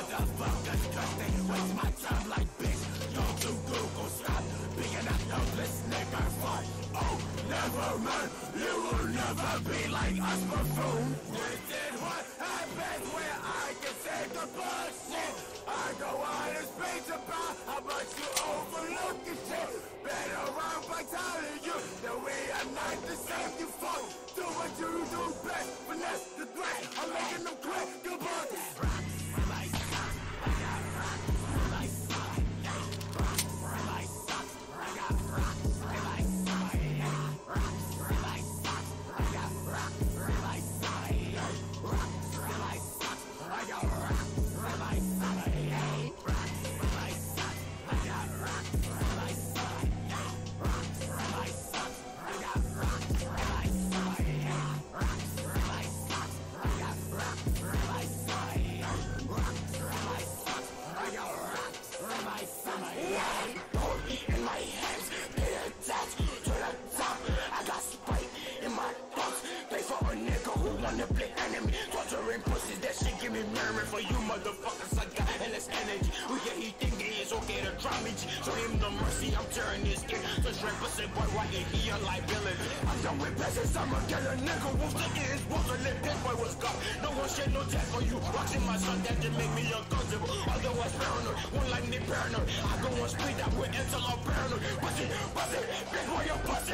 motherfuckers cause they waste my time like bitch. Don't you Google stop being a helpless nigga fuck. Oh, never mind, you will never be like us buffoon. This is what happens when I can say the bullshit. I go on and speak about how much you overlook and shit. Better run by telling you that we are not the same. You fuck, do what you do best. Finesse the threat, I'm making them quit. Your body. To me. Show him the mercy, I'm tearing his. So straight pussy boy, why he he a liability? I'm done with blessings, I'ma get a nigga who's the his balls and let this boy was gone. No one shed no tears for you. Watching my son, that just make me uncomfortable. Otherwise paranoid, one like me paranoid. I go on speed that with until I'm paranoid. Bust it, bust it, big boy, you bust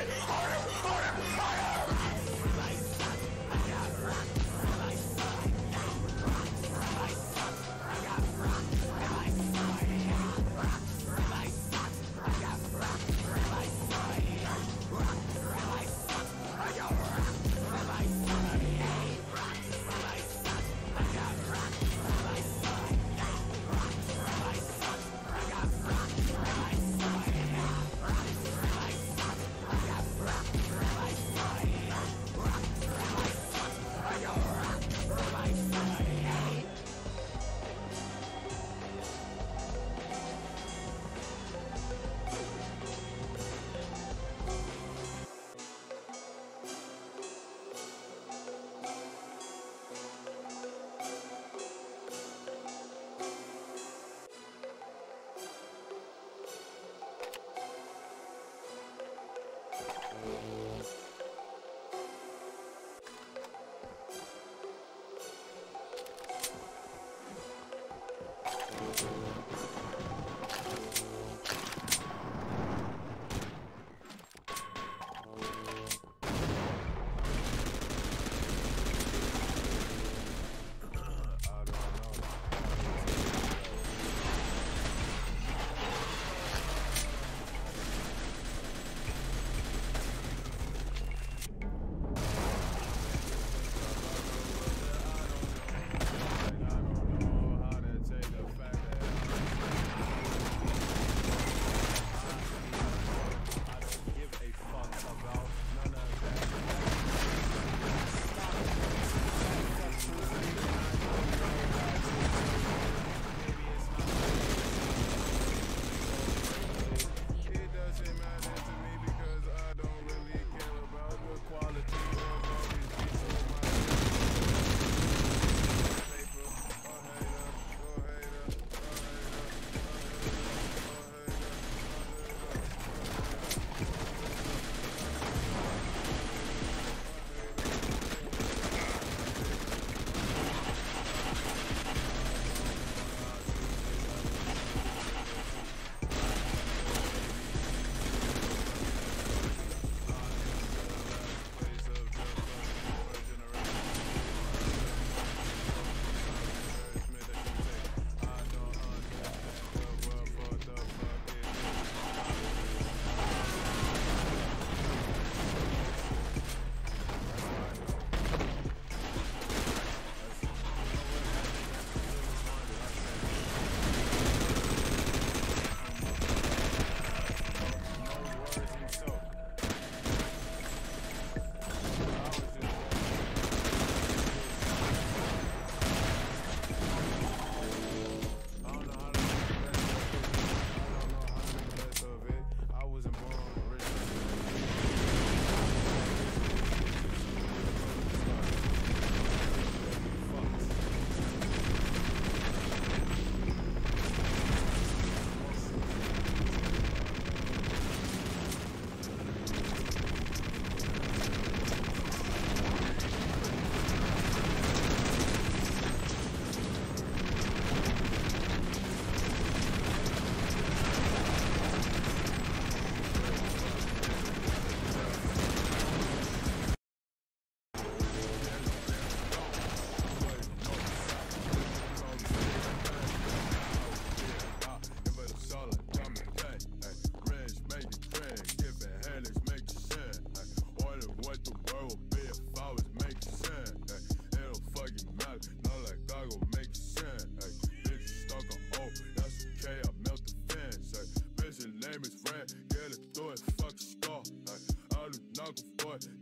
uncle for it.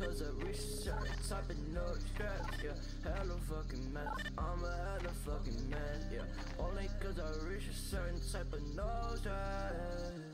Cause I reached shot, topping no straps, yeah. Hella fucking mess, I'm a hella fucking mess, yeah. Only cause I reached a certain type of no straps.